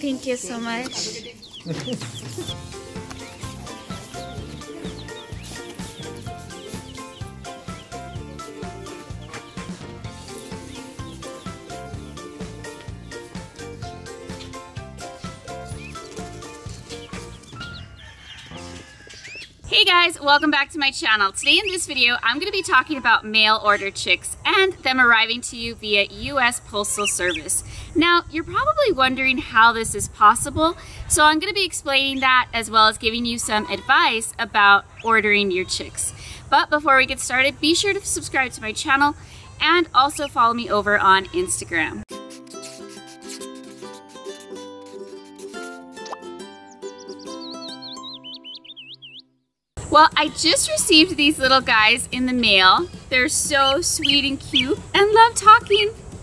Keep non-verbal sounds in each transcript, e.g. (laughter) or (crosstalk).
Thank you so much. (laughs) guys, welcome back to my channel. Today in this video, I'm going to be talking about mail order chicks and them arriving to you via US Postal Service. Now, you're probably wondering how this is possible, so I'm going to be explaining that as well as giving you some advice about ordering your chicks. But before we get started, be sure to subscribe to my channel and also follow me over on Instagram. Well, I just received these little guys in the mail. They're so sweet and cute and love talking. (laughs)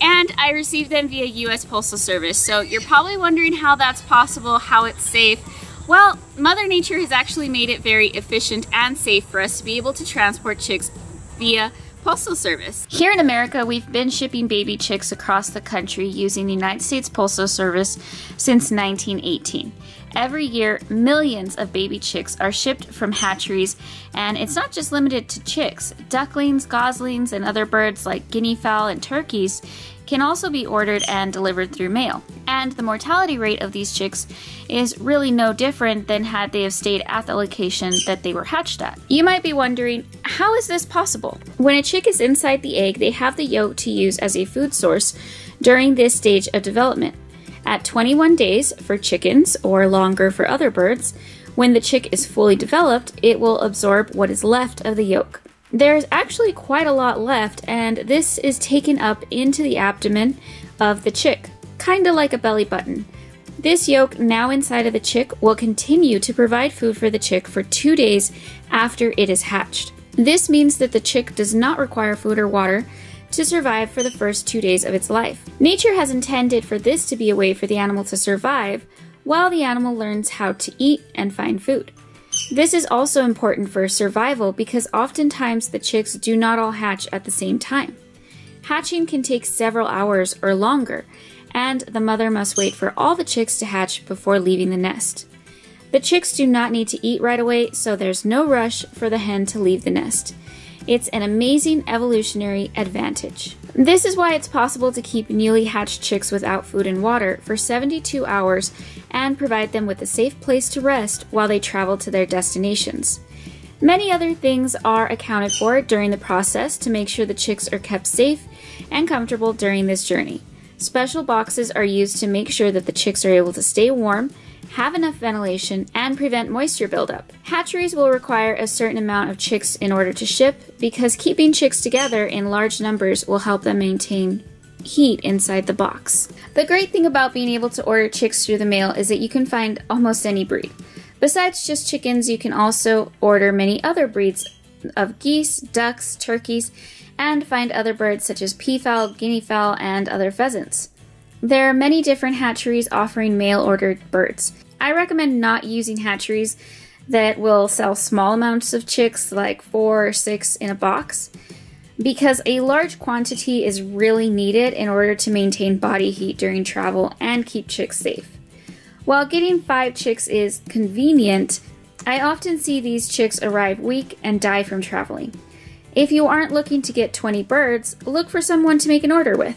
and I received them via US Postal Service. So you're probably wondering how that's possible, how it's safe. Well, Mother Nature has actually made it very efficient and safe for us to be able to transport chicks via Postal Service. Here in America, we've been shipping baby chicks across the country using the United States Postal Service since 1918. Every year, millions of baby chicks are shipped from hatcheries, and it's not just limited to chicks. Ducklings, goslings, and other birds like guinea fowl and turkeys can also be ordered and delivered through mail. And the mortality rate of these chicks is really no different than had they have stayed at the location that they were hatched at. You might be wondering, how is this possible? When a chick is inside the egg, they have the yolk to use as a food source during this stage of development. At 21 days for chickens, or longer for other birds, when the chick is fully developed, it will absorb what is left of the yolk. There's actually quite a lot left, and this is taken up into the abdomen of the chick, kinda like a belly button. This yolk, now inside of the chick, will continue to provide food for the chick for two days after it is hatched. This means that the chick does not require food or water to survive for the first two days of its life. Nature has intended for this to be a way for the animal to survive while the animal learns how to eat and find food. This is also important for survival because oftentimes the chicks do not all hatch at the same time. Hatching can take several hours or longer, and the mother must wait for all the chicks to hatch before leaving the nest. The chicks do not need to eat right away, so there's no rush for the hen to leave the nest. It's an amazing evolutionary advantage. This is why it's possible to keep newly hatched chicks without food and water for 72 hours and provide them with a safe place to rest while they travel to their destinations. Many other things are accounted for during the process to make sure the chicks are kept safe and comfortable during this journey. Special boxes are used to make sure that the chicks are able to stay warm have enough ventilation, and prevent moisture buildup. Hatcheries will require a certain amount of chicks in order to ship because keeping chicks together in large numbers will help them maintain heat inside the box. The great thing about being able to order chicks through the mail is that you can find almost any breed. Besides just chickens, you can also order many other breeds of geese, ducks, turkeys, and find other birds such as peafowl, guinea fowl, and other pheasants. There are many different hatcheries offering mail ordered birds. I recommend not using hatcheries that will sell small amounts of chicks, like four or six in a box, because a large quantity is really needed in order to maintain body heat during travel and keep chicks safe. While getting five chicks is convenient, I often see these chicks arrive weak and die from traveling. If you aren't looking to get 20 birds, look for someone to make an order with.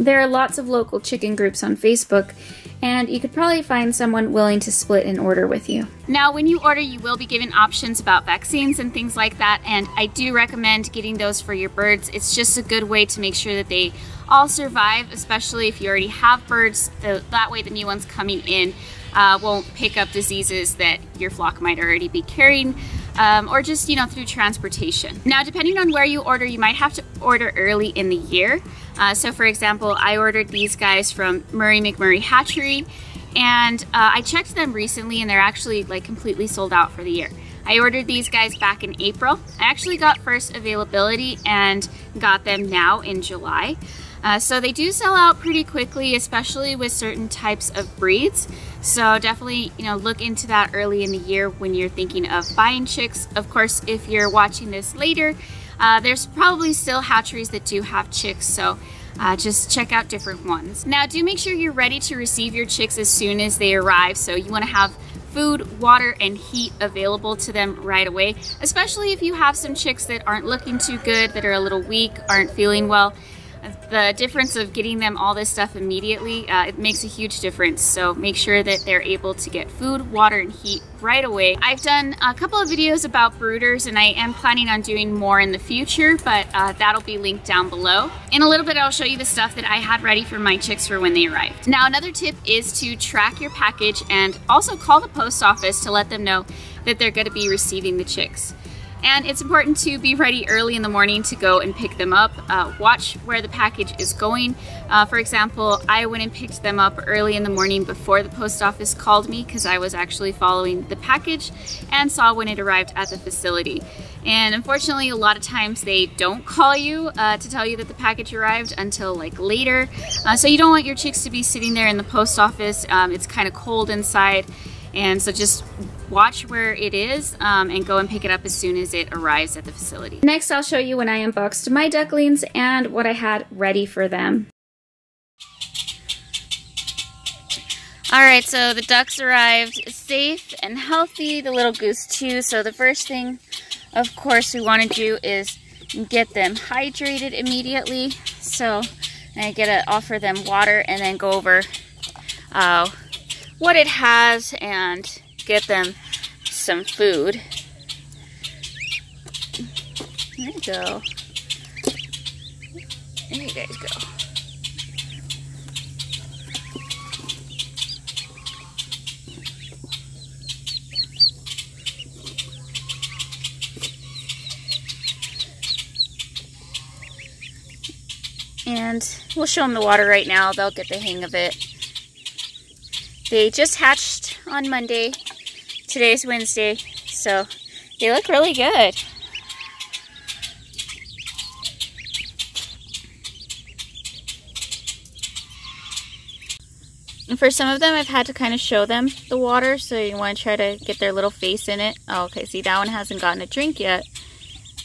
There are lots of local chicken groups on Facebook, and you could probably find someone willing to split an order with you. Now, when you order, you will be given options about vaccines and things like that, and I do recommend getting those for your birds. It's just a good way to make sure that they all survive, especially if you already have birds. The, that way, the new ones coming in uh, won't pick up diseases that your flock might already be carrying. Um, or just you know through transportation. Now depending on where you order you might have to order early in the year uh, so for example, I ordered these guys from Murray McMurray Hatchery and uh, I checked them recently and they're actually like completely sold out for the year. I ordered these guys back in April. I actually got first availability and got them now in July. Uh, so they do sell out pretty quickly, especially with certain types of breeds. So definitely, you know, look into that early in the year when you're thinking of buying chicks. Of course, if you're watching this later, Uh, there's probably still hatcheries that do have chicks, so uh, just check out different ones. Now do make sure you're ready to receive your chicks as soon as they arrive. So you wanna have food, water, and heat available to them right away, especially if you have some chicks that aren't looking too good, that are a little weak, aren't feeling well the difference of getting them all this stuff immediately, uh, it makes a huge difference. So make sure that they're able to get food, water, and heat right away. I've done a couple of videos about brooders and I am planning on doing more in the future, but uh, that'll be linked down below. In a little bit, I'll show you the stuff that I had ready for my chicks for when they arrived. Now, another tip is to track your package and also call the post office to let them know that they're gonna be receiving the chicks. And it's important to be ready early in the morning to go and pick them up. Uh, watch where the package is going. Uh, for example, I went and picked them up early in the morning before the post office called me because I was actually following the package and saw when it arrived at the facility. And unfortunately, a lot of times they don't call you uh, to tell you that the package arrived until like later. Uh, so you don't want your chicks to be sitting there in the post office. Um, it's kind of cold inside. And so just watch where it is um, and go and pick it up as soon as it arrives at the facility. Next, I'll show you when I unboxed my ducklings and what I had ready for them. All right, so the ducks arrived safe and healthy, the little goose too. So the first thing, of course, we want to do is get them hydrated immediately. So I get to offer them water and then go over uh, what it has and get them some food. There you go. There you guys go. And we'll show them the water right now. They'll get the hang of it. They just hatched on Monday. Today's Wednesday, so they look really good. And for some of them, I've had to kind of show them the water, so you want to try to get their little face in it. Oh, okay, see, that one hasn't gotten a drink yet.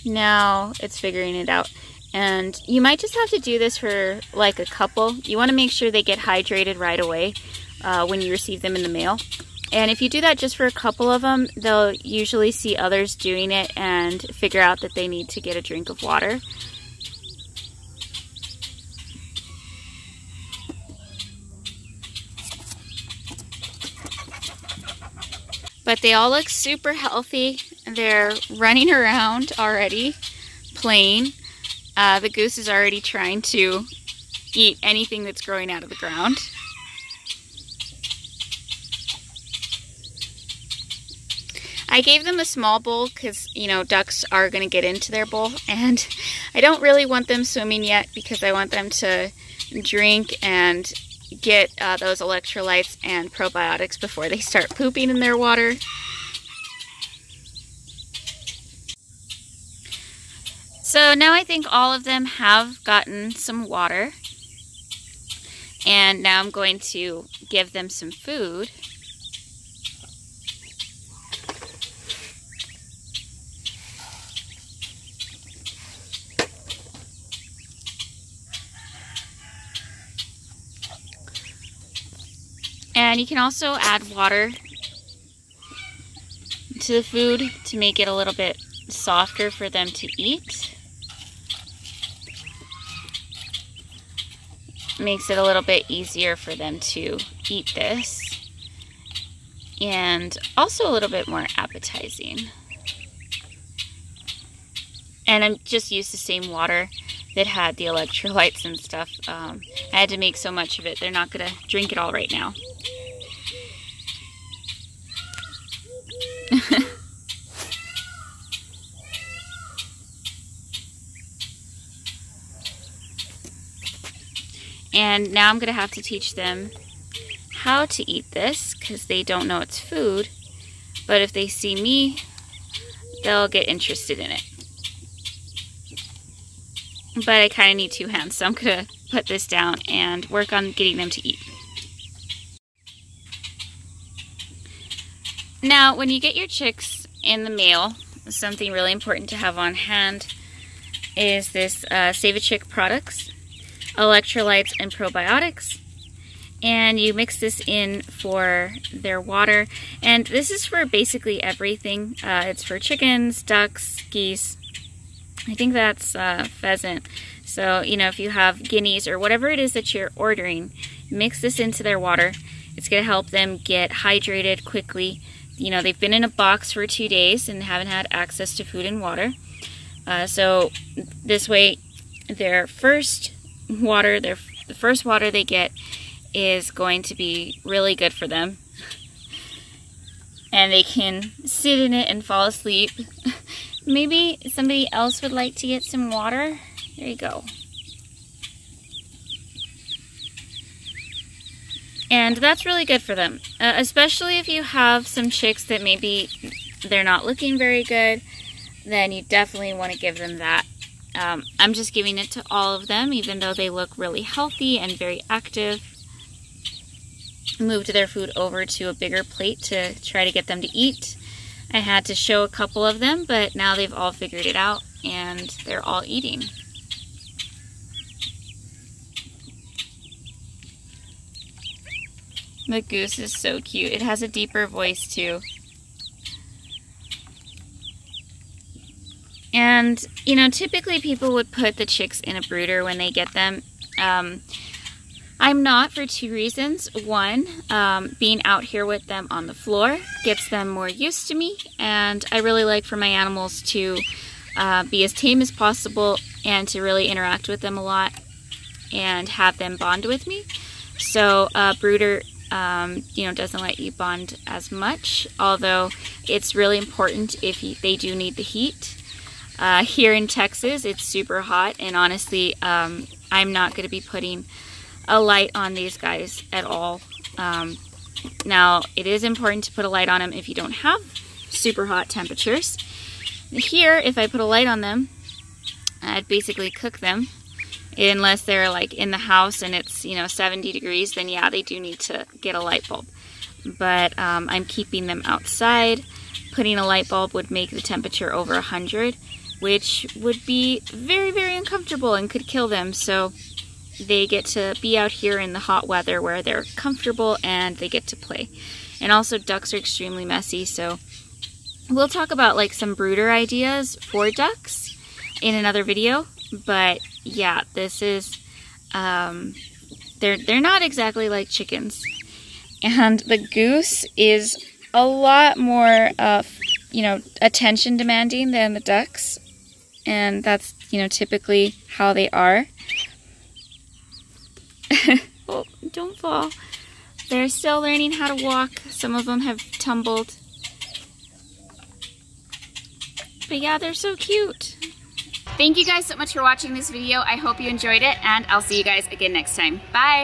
Now it's figuring it out. And you might just have to do this for like a couple. You want to make sure they get hydrated right away uh, when you receive them in the mail. And if you do that just for a couple of them, they'll usually see others doing it and figure out that they need to get a drink of water. But they all look super healthy. They're running around already, playing. Uh, the goose is already trying to eat anything that's growing out of the ground. I gave them a small bowl because, you know, ducks are going to get into their bowl. And I don't really want them swimming yet because I want them to drink and get uh, those electrolytes and probiotics before they start pooping in their water. So now I think all of them have gotten some water. And now I'm going to give them some food. And you can also add water to the food to make it a little bit softer for them to eat. Makes it a little bit easier for them to eat this. And also a little bit more appetizing. And I just used the same water that had the electrolytes and stuff. Um, I had to make so much of it. They're not going to drink it all right now. (laughs) and now I'm going to have to teach them how to eat this because they don't know it's food. But if they see me, they'll get interested in it. But I kind of need two hands, so I'm going to put this down and work on getting them to eat. Now, when you get your chicks in the mail, something really important to have on hand is this uh, Sav-A-Chick products, electrolytes and probiotics. And you mix this in for their water. And this is for basically everything. Uh, it's for chickens, ducks, geese. I think that's uh, pheasant. So, you know, if you have guineas or whatever it is that you're ordering, mix this into their water. It's going to help them get hydrated quickly. You know, they've been in a box for two days and haven't had access to food and water. Uh, so this way, their first water, their the first water they get is going to be really good for them. And they can sit in it and fall asleep. (laughs) Maybe somebody else would like to get some water. There you go. And that's really good for them, uh, especially if you have some chicks that maybe they're not looking very good, then you definitely want to give them that. Um, I'm just giving it to all of them, even though they look really healthy and very active. Moved their food over to a bigger plate to try to get them to eat. I had to show a couple of them, but now they've all figured it out and they're all eating. The goose is so cute. It has a deeper voice too. And, you know, typically people would put the chicks in a brooder when they get them. Um, I'm not for two reasons. One, um, being out here with them on the floor gets them more used to me, and I really like for my animals to uh, be as tame as possible and to really interact with them a lot and have them bond with me. So, uh, brooder um, you know, doesn't let you bond as much, although it's really important if you, they do need the heat. Uh, here in Texas, it's super hot, and honestly, um, I'm not going to be putting a light on these guys at all. Um, now, it is important to put a light on them if you don't have super hot temperatures. Here, if I put a light on them, I'd basically cook them unless they're like in the house and it's you know 70 degrees then yeah they do need to get a light bulb. But um, I'm keeping them outside. Putting a light bulb would make the temperature over 100 which would be very very uncomfortable and could kill them. So they get to be out here in the hot weather where they're comfortable and they get to play. And also ducks are extremely messy so we'll talk about like some brooder ideas for ducks in another video but yeah, this is, um, they're, they're not exactly like chickens. And the goose is a lot more, uh, you know, attention demanding than the ducks. And that's, you know, typically how they are. (laughs) oh, don't fall. They're still learning how to walk. Some of them have tumbled. But yeah, they're so cute. Thank you guys so much for watching this video. I hope you enjoyed it and I'll see you guys again next time. Bye!